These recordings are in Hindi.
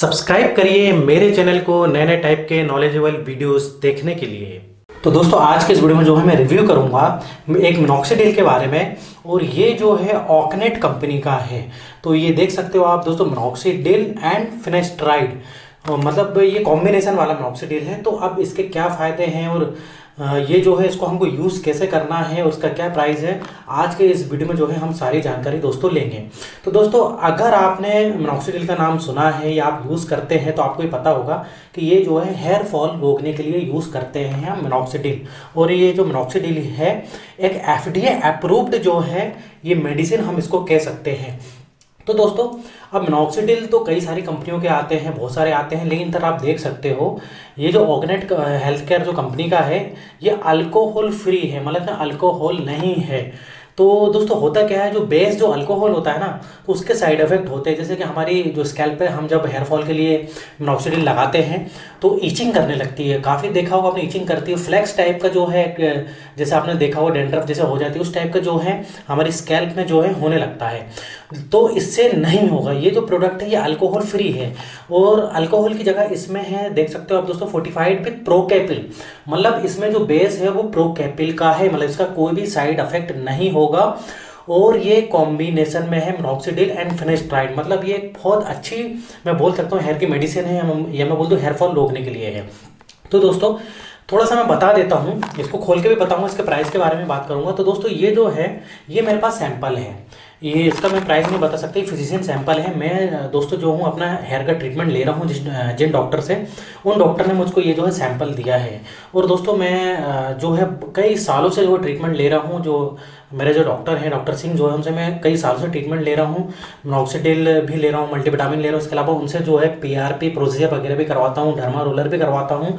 सब्सक्राइब करिए मेरे चैनल को नए नए टाइप के नॉलेजेबल वीडियोस देखने के लिए। तो दोस्तों, आज के इस वीडियो में जो है, मैं रिव्यू करूँगा एक मिनॉक्सीडिल के बारे में, और ये जो है ऑकनेट कंपनी का है। तो ये देख सकते हो आप दोस्तों मिनॉक्सीडिल एंड फिनेस्ट्राइड मतलब ये कॉम्बिनेशन वाला मिनॉक्सीडिल है तो अब इसके क्या फ़ायदे हैं, और ये जो है, इसको हमको यूज़ कैसे करना है, उसका क्या प्राइस है, आज के इस वीडियो में जो है, हम सारी जानकारी दोस्तों लेंगे। तो दोस्तों, अगर आपने मिनॉक्सीडिल का नाम सुना है या आप यूज़ करते हैं तो आपको ये पता होगा कि ये जो है हेयर फॉल रोकने के लिए यूज़ करते हैं हम मिनॉक्सीडिल और ये जो मिनॉक्सीडिल है, एक एफडीए अप्रूव्ड जो है, ये मेडिसिन हम इसको कह सकते हैं। तो दोस्तों, अब मिनॉक्सीडिल तो कई सारी कंपनियों के आते हैं, बहुत सारे आते हैं, लेकिन तर आप देख सकते हो, ये जो ऑर्गेनेट हेल्थ केयर जो कंपनी का है, ये अल्कोहल फ्री है मतलब अल्कोहल नहीं है। तो दोस्तों, होता क्या है, जो बेस जो अल्कोहल होता है ना तो उसके साइड इफ़ेक्ट होते हैं, जैसे कि हमारी जो स्कैल्प पे हम जब हेयर फॉल के लिए मिनॉक्सीडिल लगाते हैं तो ईचिंग करने लगती है। काफ़ी देखा होगा आपने ईचिंग करती है। फ्लैक्स टाइप का जो है जैसे आपने देखा होगा डेंड्रफ जैसे हो जाती है, उस टाइप का जो है, हमारी स्कैल्प में जो है, होने लगता है। तो इससे नहीं होगा। ये जो प्रोडक्ट है, ये अल्कोहल फ्री है। और अल्कोहल की जगह इसमें है, देख सकते हो आप दोस्तों फोर्टिफाइड विथ प्रोकैपिल मतलब इसमें जो बेस है, वो प्रोकैपिल का है। मतलब इसका कोई भी साइड इफ़ेक्ट नहीं होगा। और ये कॉम्बिनेशन में है मोनोक्सीडिल एंड फिनेस्ट्राइड मतलब ये बहुत अच्छी, मैं बोल सकता हूँ हेयर की मेडिसिन है, या मैं बोल दूँ हेयर फॉल रोकने के लिए है। तो दोस्तों थोड़ा सा मैं बता देता हूँ, इसको खोल के भी बताऊँगा, इसके प्राइस के बारे में बात करूँगा। तो दोस्तों, ये जो है, ये मेरे पास सैंपल है। ये इसका मैं प्राइस नहीं बता सकता फिजिशियन सैंपल है। मैं, दोस्तों, जो हूँ, अपना हेयर का ट्रीटमेंट ले रहा हूँ जिस, जिन डॉक्टर से। उन डॉक्टर ने मुझको ये जो है सैंपल दिया है। और दोस्तों, मैं, जो है, कई सालों से जो ट्रीटमेंट ले रहा हूँ, जो मेरे जो डॉक्टर हैं डॉक्टर सिंह जो है, उनसे मैं कई सालों से ट्रीटमेंट ले रहा हूँ। नॉक्सीडिल भी ले रहा हूँ मल्टीविटामिन ले रहा हूँ, इसके अलावा उनसे जो है पी आर पी प्रोसीजर वगैरह भी करवाता हूँ डर्मा रोलर भी करवाता हूँ।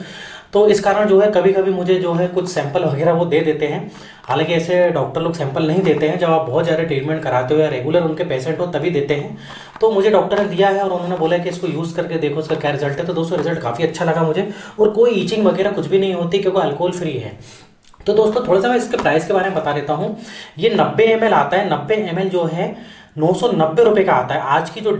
तो इस कारण जो है कभी कभी मुझे जो है, कुछ सैंपल वगैरह वो दे देते हैं। हालाँकि ऐसे डॉक्टर लोग सैंपल नहीं देते हैं। जब आप बहुत ज़्यादा ट्रीटमेंट कराते हो या रेगुलर उनके पेशेंट हो, तभी देते हैं। तो मुझे डॉक्टर ने दिया है और उन्होंने बोला कि इसको यूज़ करके देखो, इसका क्या रिज़ल्ट है। तो दोस्तों रिज़ल्ट काफ़ी अच्छा लगा मुझे। और कोई ईचिंग वगैरह कुछ भी नहीं होती क्योंकि अल्कोहल फ्री है। तो दोस्तों, थोड़ा सा मैं इसके प्राइस के बारे में बता देता हूँ। ये नब्बे एम आता है। नब्बे एम जो है नौ सौ नब्बे रुपये का आता है। आज की जो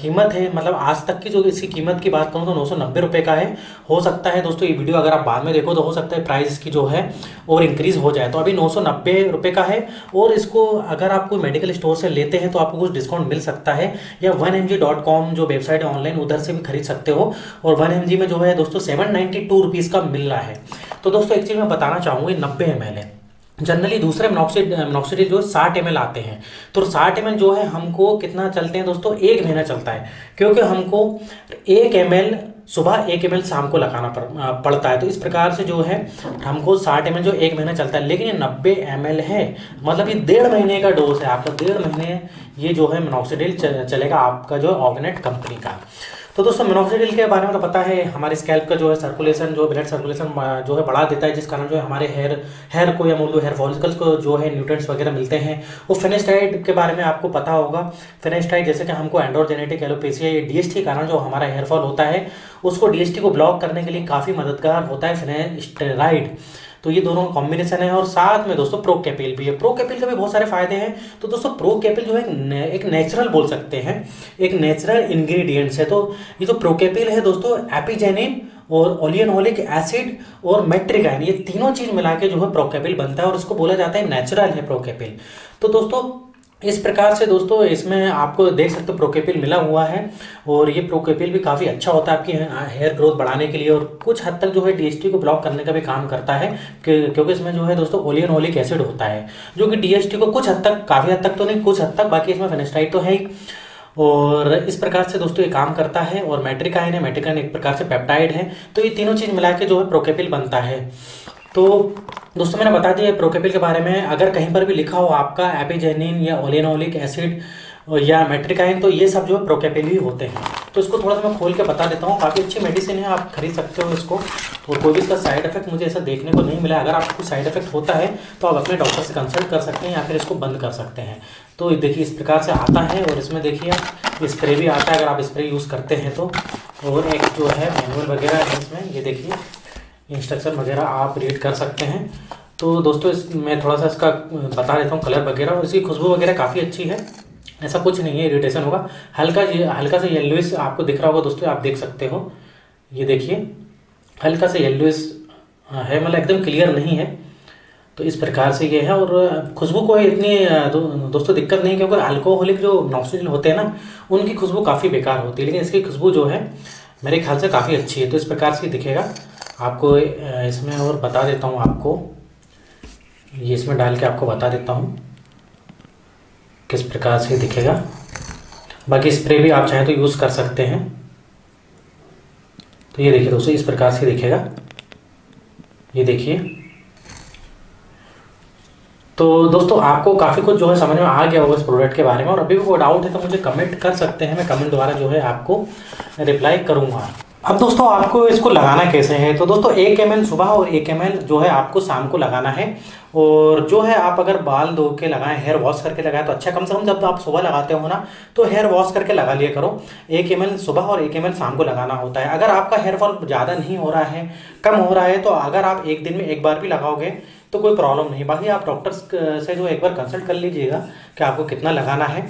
कीमत है मतलब आज तक की जो इसकी कीमत की बात करूँ तो नौ सौ नब्बे रुपये का है। हो सकता है दोस्तों ये वीडियो अगर आप बाद में देखो तो हो सकता है प्राइस इसकी जो है और इंक्रीज़ हो जाए। तो अभी नौ सौ नब्बे रुपये का है और इसको अगर आप कोई मेडिकल स्टोर से लेते हैं तो आपको कुछ डिस्काउंट मिल सकता है। या one M G dot com जो वेबसाइट है ऑनलाइन उधर से भी खरीद सकते हो। और वन एम जी में जो है दोस्तों सेवन नाइन्टी टू रुपीज़ का मिल रहा है। तो दोस्तों एक चीज़ मैं बताना चाहूँगी नब्बे एम एल जनरली दूसरे मोनोक्साइड मोनोक्साइड जो साठ एम आते हैं। तो साठ एम जो है, हमको कितना चलते हैं दोस्तों? एक महीना चलता है। क्योंकि हमको एक एम सुबह एक एम शाम को लगाना पड़ता है। तो इस प्रकार से जो है, हमको साठ एम जो एक महीना चलता है। लेकिन ये नब्बे एम है मतलब ये डेढ़ महीने का डोज है। आपका डेढ़ महीने ये जो है मोनोक्सीडिल चलेगा आपका जो ऑर्गेनेट कंपनी का। तो दोस्तों मिनोक्सीडिल के बारे में तो पता है, हमारे स्कैल्प का जो है सर्कुलेशन जो ब्लड सर्कुलेशन जो है बढ़ा देता है, जिस कारण जो है हमारे हेयर हेयर को या मूल हेयर फॉलिकल्स को जो है न्यूट्रेंट्स वगैरह मिलते हैं। वो फेनेस्टाइड के बारे में आपको पता होगा। फेनेस्टाइड जैसे कि हमको एंड्रोजेनेटिक एलोपेसिया या डी कारण जो हमारा हेयर फॉल होता है उसको डीएसटी को ब्लॉक करने के लिए काफ़ी मददगार होता है फेनेस्टेराइड तो ये दोनों कॉम्बिनेशन है और साथ में दोस्तों प्रो कैपिल भी है। प्रो कैपिल के भी बहुत सारे फ़ायदे हैं। तो दोस्तों प्रो कैपिल जो है एक नेचुरल बोल सकते हैं। एक नेचुरल इंग्रेडिएंट्स है तो ये जो प्रो कैपिल है दोस्तों एपिजेनिन और ओलियनोलिक एसिड और मेट्रिकाइन ये तीनों चीज़ मिला के जो है प्रोकेपिल बनता है और इसको बोला जाता है नेचुरल है प्रोकेपिल तो दोस्तों इस प्रकार से दोस्तों, इसमें आपको देख सकते हो प्रोकेपिल मिला हुआ है और ये प्रोकेपिल भी काफ़ी अच्छा होता है आपकी हेयर ग्रोथ बढ़ाने के लिए और कुछ हद तक जो है डीएसटी को ब्लॉक करने का भी काम करता है क्योंकि इसमें जो है दोस्तों ओलियन ओलिक एसिड होता है, जो कि डीएसटी को कुछ हद तक, काफ़ी हद तक तो नहीं, कुछ हद तक, बाकी इसमें फेनेस्टाइड तो है ही। और इस प्रकार से दोस्तों ये काम करता है और मैट्रिकाइन है मैट्रिकाइन एक प्रकार से पेप्टाइड है तो ये तीनों चीज़ मिला के जो है प्रोकेपिल बनता है। तो दोस्तों, मैंने बता दिया प्रोकेपिल के बारे में। अगर कहीं पर भी लिखा हो आपका एपिजेनिन या ओलिनोलिक एसिड या मेट्रिकाइन तो ये सब जो है प्रोकेपिल ही होते हैं। तो इसको थोड़ा सा मैं खोल के बता देता हूँ। काफ़ी अच्छी मेडिसिन है, आप खरीद सकते हो इसको। और कोई भी इसका साइड इफ़ेक्ट मुझे ऐसा देखने को नहीं मिला। अगर आपको साइड इफ़ेक्ट होता है तो आप अपने डॉक्टर से कंसल्ट कर सकते हैं या फिर इसको बंद कर सकते हैं। तो देखिए, इस प्रकार से आता है और इसमें देखिए स्प्रे भी आता है अगर आप स्प्रे यूज़ करते हैं तो। और एक जो है मैनुअल वगैरह है इसमें, ये देखिए। इंस्ट्रक्शन वगैरह आप रीड कर सकते हैं। तो दोस्तों इस मैं थोड़ा सा इसका बता देता हूँ कलर वगैरह और इसकी खुशबू वगैरह काफ़ी अच्छी है। ऐसा कुछ नहीं है इरीटेशन होगा। हल्का हल्का सा येलोइस आपको दिख रहा होगा दोस्तों आप देख सकते हो। ये देखिए हल्का सा येलोइस है मतलब एकदम क्लियर नहीं है। तो इस प्रकार से ये है और खुशबू को इतनी दो, दोस्तों दिक्कत नहीं क्योंकि अल्कोहलिक जो नॉक्सीजन होते हैं ना उनकी खुशबू काफ़ी बेकार होती है। लेकिन इसकी खुशबू जो है मेरे ख्याल से काफ़ी अच्छी है। तो इस प्रकार से दिखेगा। आपको इसमें और बता देता हूँ आपको। ये इसमें डाल के आपको बता देता हूँ किस प्रकार से दिखेगा। बाकी स्प्रे भी आप चाहें तो यूज़ कर सकते हैं। तो ये देखिए दोस्तों, इस प्रकार से दिखेगा। ये देखिए। तो दोस्तों, आपको काफ़ी कुछ जो है समझ में आ गया होगा इस प्रोडक्ट के बारे में। और अभी भी कोई डाउट है तो मुझे कमेंट कर सकते हैं। मैं कमेंट द्वारा जो है आपको रिप्लाई करूँगा। अब दोस्तों, आपको इसको लगाना कैसे है? तो दोस्तों, एक एम सुबह और एक एम जो है आपको शाम को लगाना है। और जो है आप अगर बाल धो के लगाएँ हेयर वॉश करके लगाएँ तो अच्छा कम से कम जब आप सुबह लगाते हो ना तो हेयर वॉश करके लगा लिया करो। एक एम सुबह और एक एमएल शाम को लगाना होता है। अगर आपका हेयर फॉल ज़्यादा नहीं हो रहा है, कम हो रहा है तो अगर आप एक दिन में एक बार भी लगाओगे तो कोई प्रॉब्लम नहीं। बाकी आप डॉक्टर्स से जो एक बार कंसल्ट कर लीजिएगा कि आपको कितना लगाना है।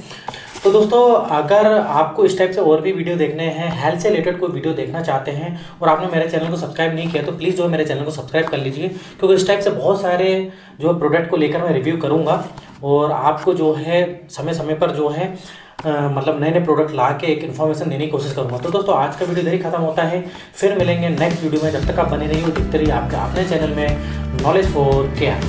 तो दोस्तों अगर आपको इस टाइप से और भी वीडियो देखने हैं हेल्थ से रिलेटेड कोई वीडियो देखना चाहते हैं और आपने मेरे चैनल को सब्सक्राइब नहीं किया तो प्लीज़ जो है मेरे चैनल को सब्सक्राइब कर लीजिए क्योंकि इस टाइप से बहुत सारे जो है प्रोडक्ट को लेकर मैं रिव्यू करूँगा और आपको जो है समय समय पर जो है आ, मतलब नए नए प्रोडक्ट ला के एक इन्फॉर्मेशन देने की कोशिश करूँगा। तो दोस्तों आज का वीडियो इधर ही खत्म होता है। फिर मिलेंगे नेक्स्ट वीडियो में। जब तक आप बने रहिए दिखते रहिए आपके अपने चैनल में नॉलेज फॉर केयर